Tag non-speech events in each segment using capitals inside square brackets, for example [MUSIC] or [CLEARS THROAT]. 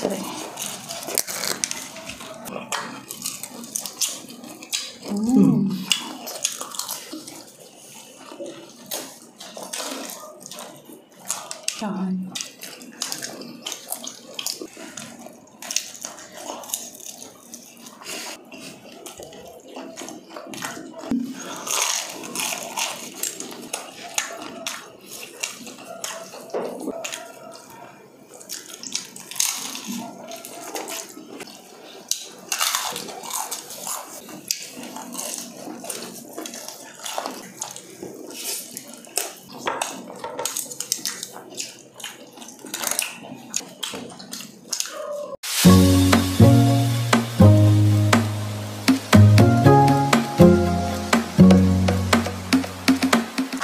Sorry.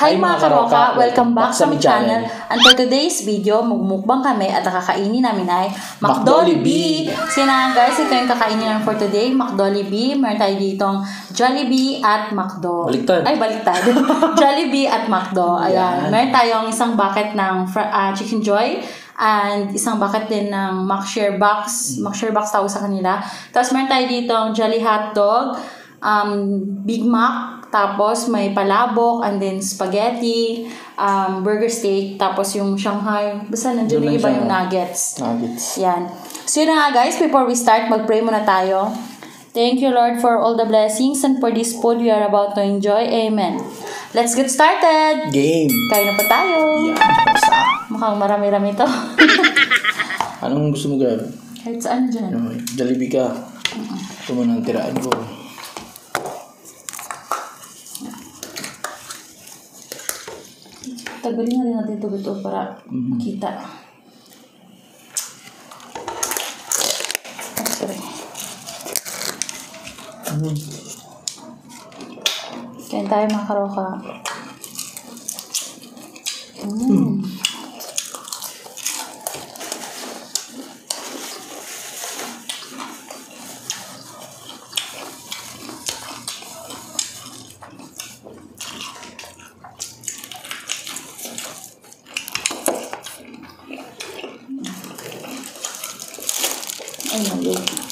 Hi mga karoka! Welcome back sa aming channel. And for today's video, magmukbang kami at nakakainin namin ay Macdolly B. Nga guys, ito yung kakainin namin for today, Macdolly B. Meron tayo ditong Jollibee at Macdo. Baliktad. Ay, baliktad. [LAUGHS] Jollibee at Macdo. Ayan. Yan. Meron tayong isang bucket ng ah, Chicken Joy and isang bucket din ng McShare Box. McShare Box tawag sa kanila. Tapos meron tayo ditong Jolly Hot Dog, um, Big Mac, tapos may palabok, and then spaghetti, um, burger steak, tapos yung Shanghai. Basta nandiyan yung iba yung nuggets. Nuggets. Yan. So yun na nga guys, before we start, mag-pray muna tayo. Thank you Lord for all the blessings and for this food we are about to enjoy. Amen. Let's get started! Game. Kain na pa tayo. Basta. Mukhang marami-rami to. [LAUGHS] Anong gusto mo grab? Kahit saan dyan. Ano, Jollibee ka. Ito mo ang tiraan ko. Tagalin na rin natin ito ito para makita. Oh, sorry. Ano? Kain tayo mga karoka. Mm. Ay, mali.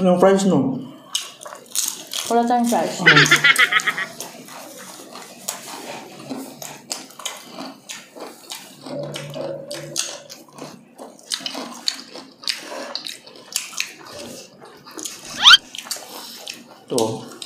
Anong price no? Wala tayong price. Ito. Sauce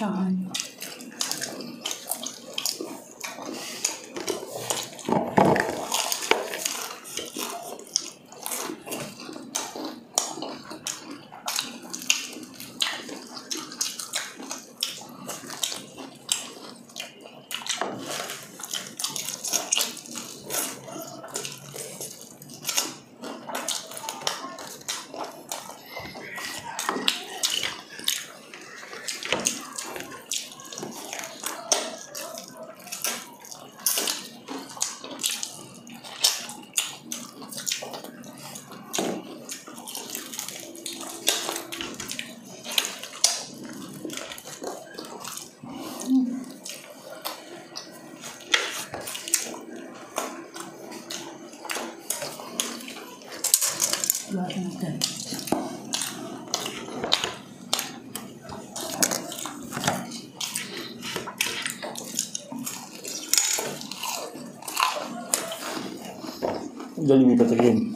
na ano, сладенько. Дали мне потребление.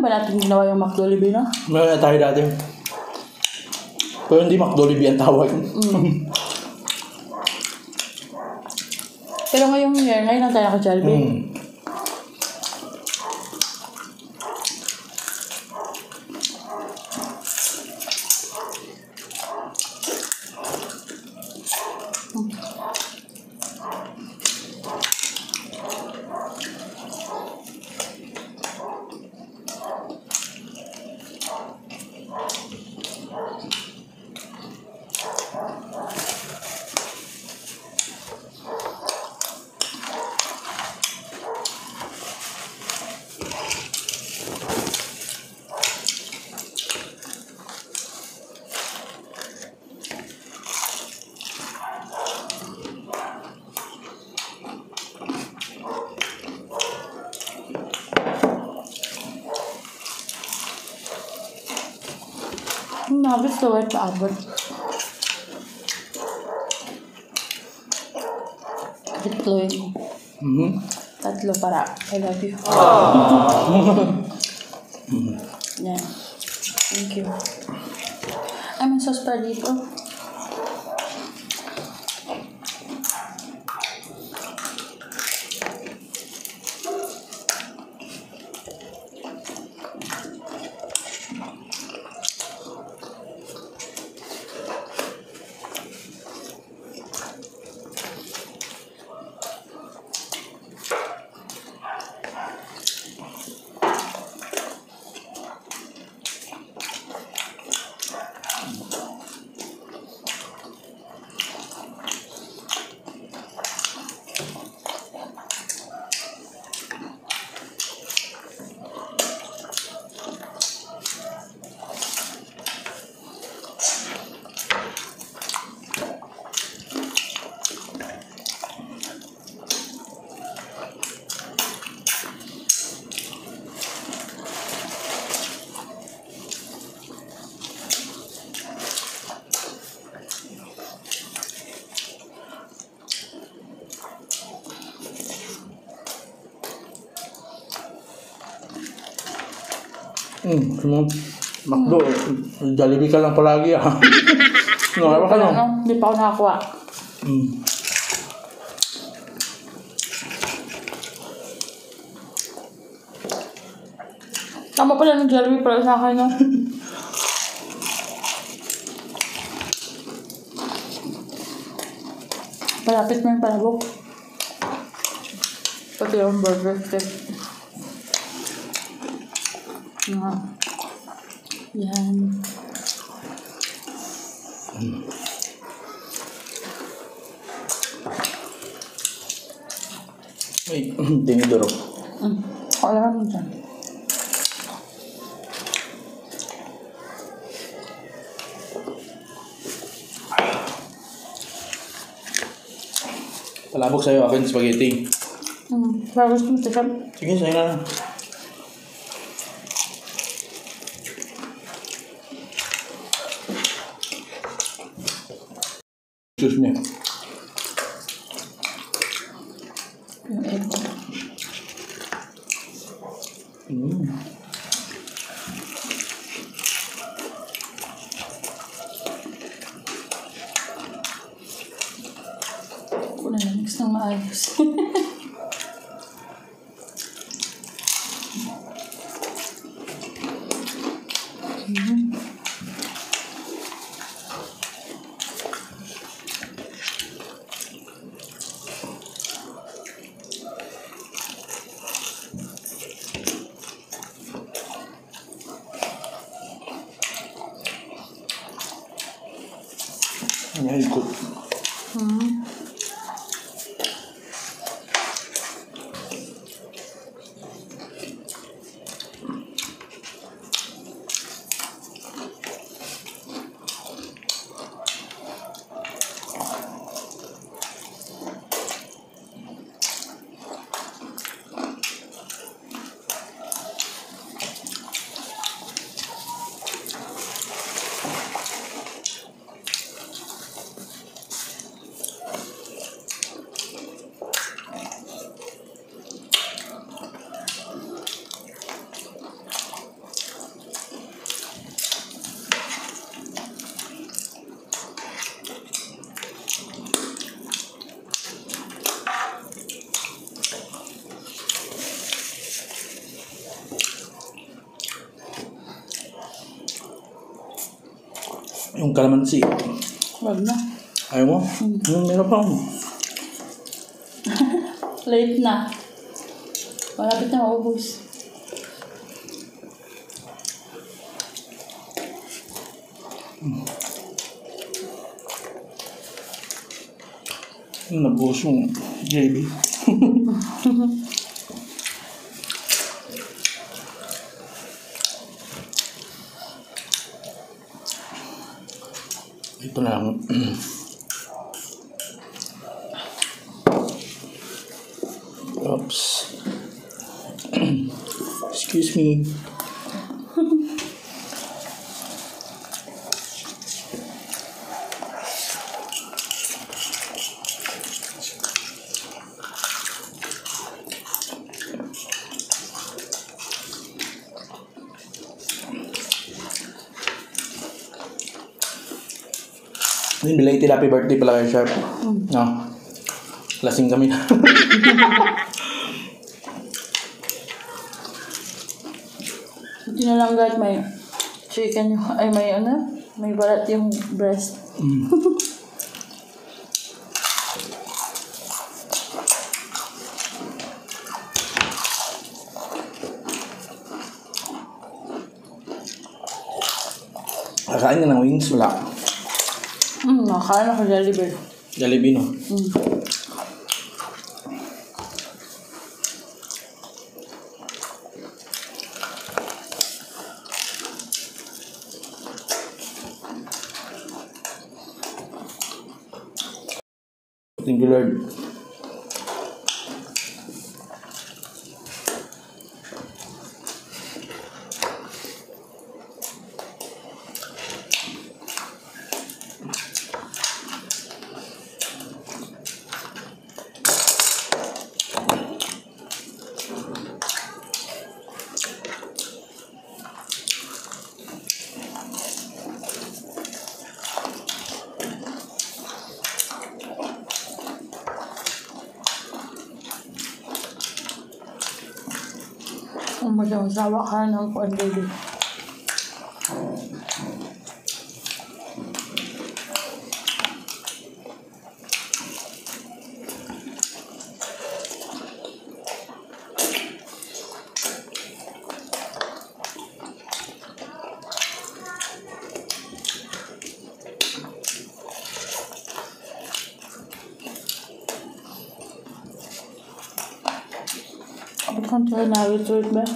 Ba natin ginawa yung McDolibee na? Meron na tayo dati. Pero hindi McDolibee ang tawag. [LAUGHS] Pero ngayong year, ngayon lang tayo naka-Jollibee. Mm. At paabot. Tatlo yun. Mhm. Tatlo para. I love you. Yan. Thank you. Ay, may sauce pa dito. Mm. Ano? McDo. Jollibee ka lang palagi ah. [LAUGHS] Ano ka? Ano? Hindi pa ako nakakuha. Mm. Tama pala ng Jollibee para sa akin, no? Malapit mo yung palabok. Pati yung burger stick. Nga. Yan. Ay, [CLEARS THROAT] tinidoro. Mm. Wala ka mo dyan. Palabok sa'yo, akin spaghetti. Mm. Para gusto mo tikam. Sige, sa'yo na lang. Egg. Mm. ng maayos. Yan, ikot. Yung kalamansi. Wag na. Ayaw mo? Hmm, meron pa. [LAUGHS] Late na. Malapit na maubos. Nabuhos yung JB. [LAUGHS] Ito na lang. Oops. Me. Yung belated happy birthday pala kay Sharp. No. Lasing kami. Na [LAUGHS] lang guys, may chicken yung, ay may ano, may balat yung breast. mm. Kakain ka ng wings, wala. Hmm, nakakain ako Jollibee. Jollibee, no? Hmm. Thank you, Lord. Ang masyang sawa ka ng kuan baby. Kapag kang tayo na-retweet ba?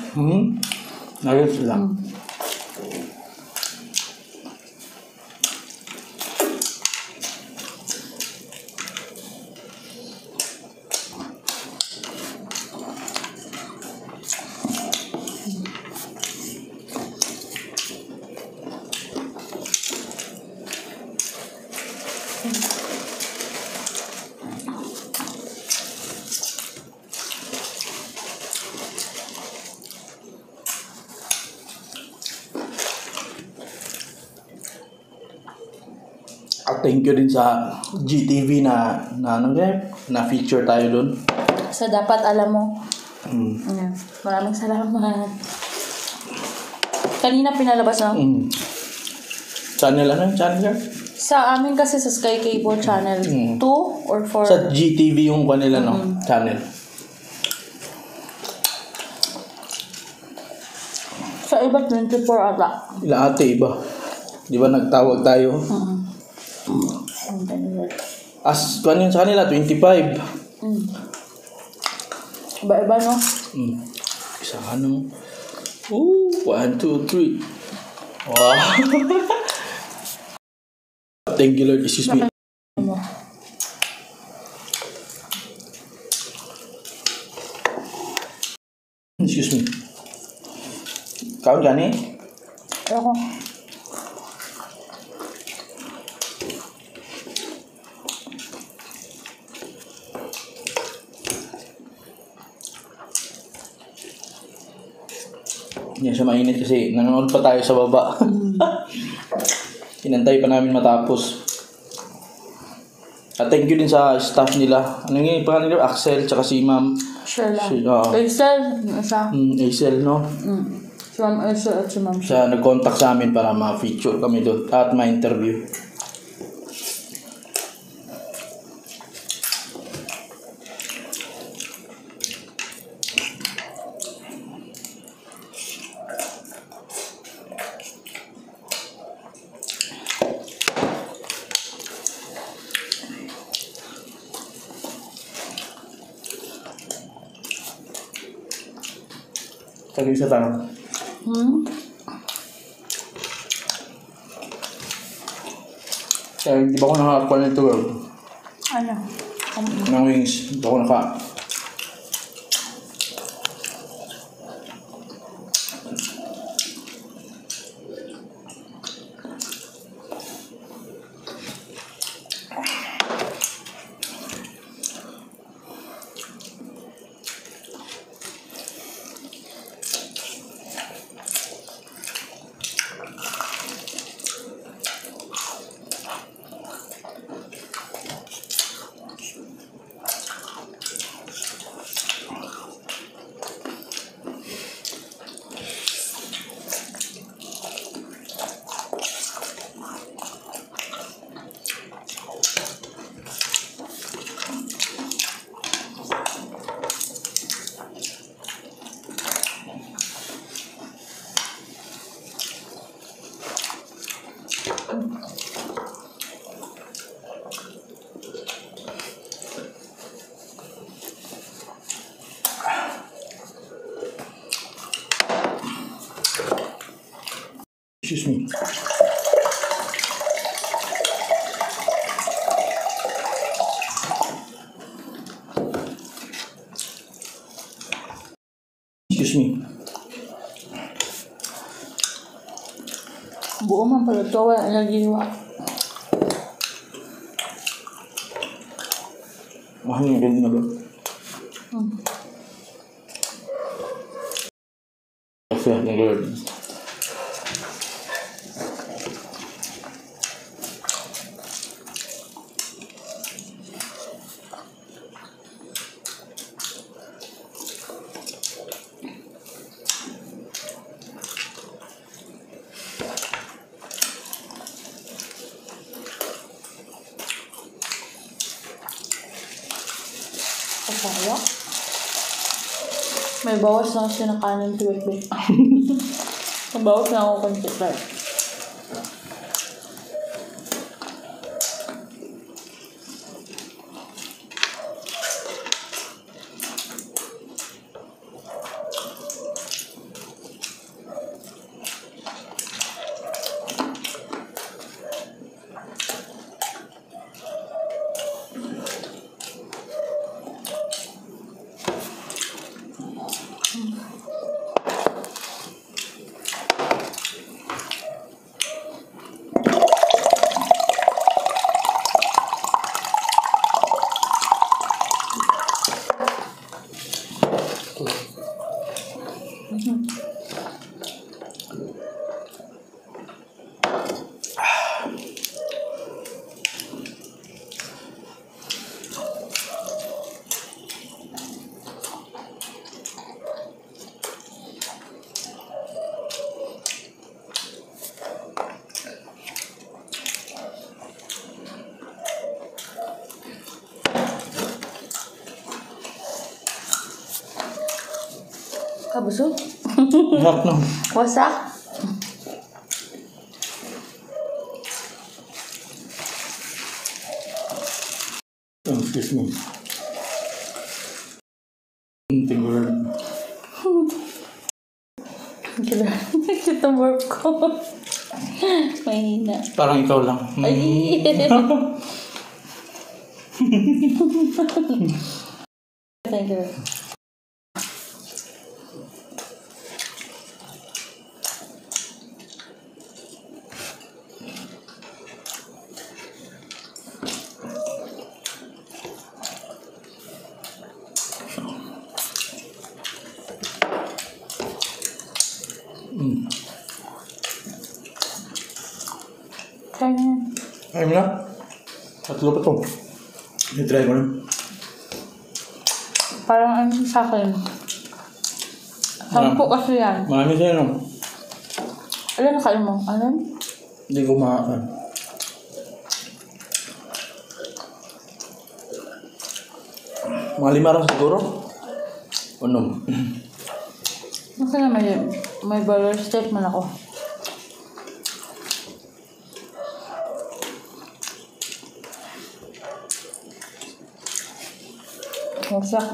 At thank you din sa GTV na, na ano, Jeff? na-feature tayo doon. So, dapat alam mo. Mm. Ayan. Maraming salamat. Kanina pinalabas na. Mm. Channel ano yung channel? Sa amin kasi sa Sky Cable Channel 2 or 4. Sa GTV yung kanila no? Channel. Sa iba 24 ata. Ila ate iba. Di ba nagtawag tayo? Ganun. As, yun sa kanila, 25. Mm. Iba-iba no? Mm. Isa ano? Ooh, one, two, three. Wow. [LAUGHS] Thank you Lord. Excuse me. Excuse me. Kau gani? Hindi siya mainit kasi nanonood pa tayo sa baba. [LAUGHS] Inantay pa namin matapos. At thank you din sa staff nila. Ano yung pangalan nila? Axel, tsaka si Ma'am Sure lang. Si- oo. Excel. Isa. mm, no? Mm. Si Ma'am Excel at si Ma'am Siya nag-contact sa amin para ma-feature kami doon at ma-interview. Sabi sa tanong. Hmm? Kaya di ba ako nakakuha nito eh. Ano? Um, Ng wings. Di ba ako naka... Excuse me. Excuse me. buo man pala ito. Wala na ginawa. Mahal yung ganyan na ba? Kasi, yung Lord. Kasaya. May bawas na kasi na kanin to it. May bawas na ako konti. Right. Kabusog? Sarap na. Wasak? Excuse me. Tingnan. Kila. Kita work ko. Mahina. Parang ikaw lang. Ay! [LAUGHS] Thank you. Kaya na yan. Ayun na. Tatlo pa to. I-try ko na. Parang ano sa akin. Sampo kasi yan. Marami sa'yo, no? Ano nakain mo? Ano? Hindi ko makaan. Mga lima rin siguro. Ano? Kasi na may, may steak man ako. Wasak.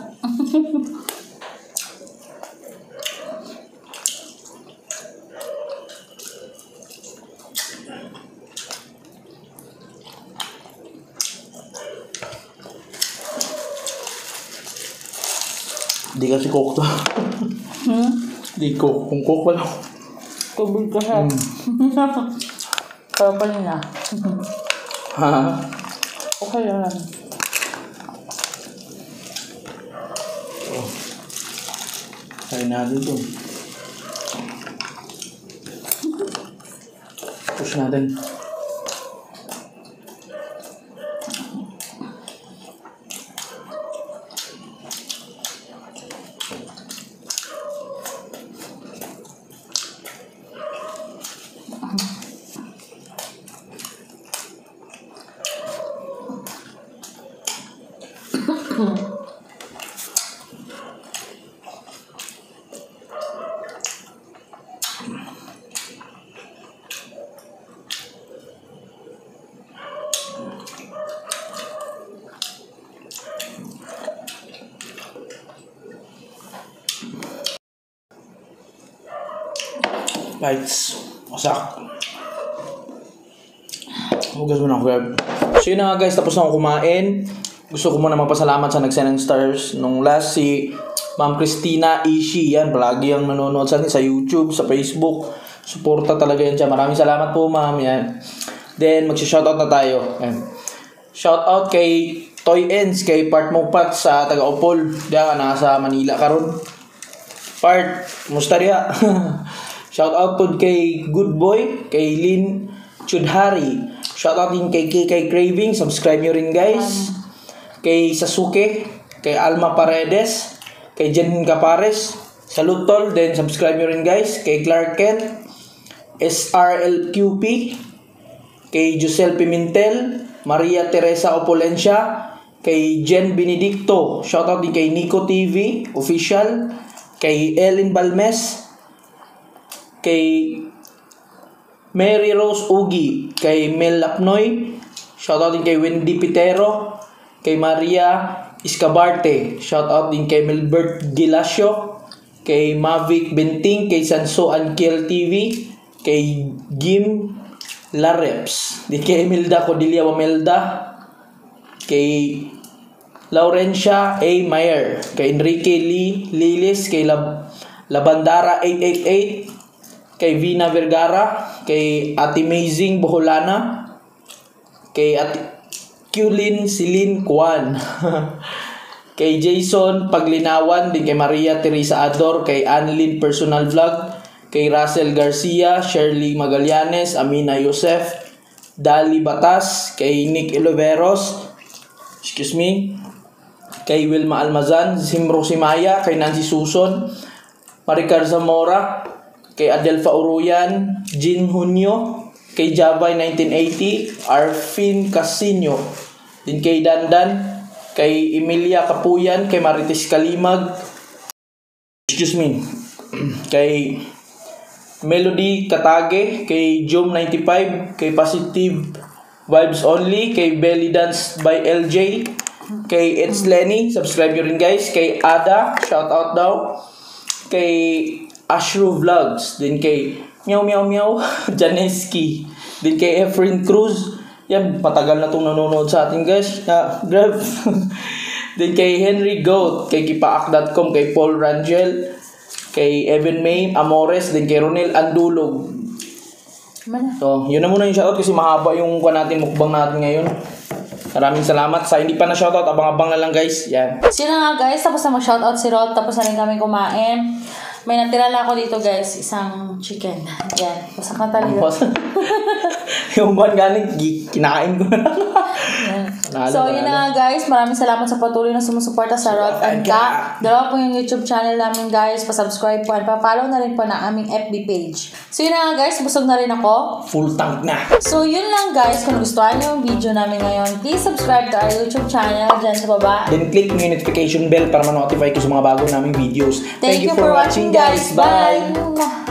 Hindi kasi cook to. Hmm? Hindi cook. Kung cook pa lang. Tubig kasi. Pero pa rin na. Ha? Okay lang. Try natin to. Push natin. Lights. Wasak. Hugas mo na, Grab. So yun na nga guys, tapos na ako kumain. Gusto ko muna magpasalamat sa nagsend ng stars. Nung last si Ma'am Christina Ishi, yan, palagi ang nanonood sa akin sa YouTube, sa Facebook. Suporta talaga yan siya. Maraming salamat po, ma'am. Yan. Then, magsha-shoutout na tayo. Yan. Shoutout kay Toy Ends, kay Part Mopat sa taga-Opol. Diyan ka, nasa Manila karon. Part, musta riya? [LAUGHS] Shout out po kay Good Boy, kay Lin Chudhari. Shout out din kay KK Craving, subscribe nyo rin guys. Kay Sasuke, kay Alma Paredes, kay Jen Capares. Salute tol, then subscribe nyo rin guys. Kay Clark Kent, SRLQP, kay Josel Pimentel, Maria Teresa Opolencia, kay Jen Benedicto, shoutout din kay Nico TV, official, kay Ellen Balmes, kay Mary Rose Ugi, kay Mel Lapnoy, shoutout din kay Wendy Pitero, kay Maria Iscabarte, shoutout din kay Melbert Gilasio, kay Mavic Benting, kay Sanso Ankiel TV, kay Jim Lareps, di kay Imelda Codilia Wamelda, kay Laurencia A. Mayer, kay Enrique Lee Lilis, kay Lab Labandara 888, kay Vina Vergara, kay Ate Amazing Boholana, kay Ate Kulin Silin Kwan, [LAUGHS] kay Jason Paglinawan, din kay Maria Teresa Ador, kay Annalyn Personal Vlog, kay Russell Garcia, Shirley Magallanes, Amina Yosef, Dali Batas, kay Nick Iloveros, excuse me, kay Wilma Almazan, Simro Simaya, kay Nancy Suson, Maricar Zamora, kay Adelfa Uruyan, Jin Hunyo, kay Jabay 1980, Arfin Casino, din kay Dandan, kay Emilia Kapuyan, kay Marites Kalimag, excuse me, [CLEARS THROAT] kay Melody Katage, kay Jom95, kay Positive Vibes Only, kay Belly Dance by LJ, kay It's Lenny, subscribe nyo rin guys, kay Ada, shout out daw, kay Ashru Vlogs, din kay Meow Meow Meow, Janeski, din kay Efren Cruz, yan, patagal na itong nanonood sa atin guys, ah, grab, [LAUGHS] din kay Henry Goat, kay kipaak.com, kay Paul Rangel, kay Evan May Amores, din kay Ronel Andulog, Mana? So, yun na muna yung shoutout kasi mahaba yung kuha natin, mukbang natin ngayon. Maraming salamat. Sa hindi pa na shoutout, abang-abang na lang guys. Yan. Na nga guys, tapos na mag-shoutout si Rod, tapos na rin kami kumain. May natira lang ako dito guys, isang chicken. Yan, pasak na tayo. [LAUGHS] yung buwan galing, kinain ko na. [LAUGHS] Panalo, So yun na nga guys, maraming salamat sa patuloy na sumusuporta sa Rod and Ka. Dalawa po yung YouTube channel namin guys, pa-subscribe po and pa-follow na rin po na aming FB page. So yun na nga guys, busog na rin ako. Full tank na. So yun lang guys, kung gustuhan niyo yung video namin ngayon, please subscribe to our YouTube channel dyan sa baba. Then click mo yung notification bell para ma-notify ko sa mga bago naming videos. Thank, you for watching guys. Bye!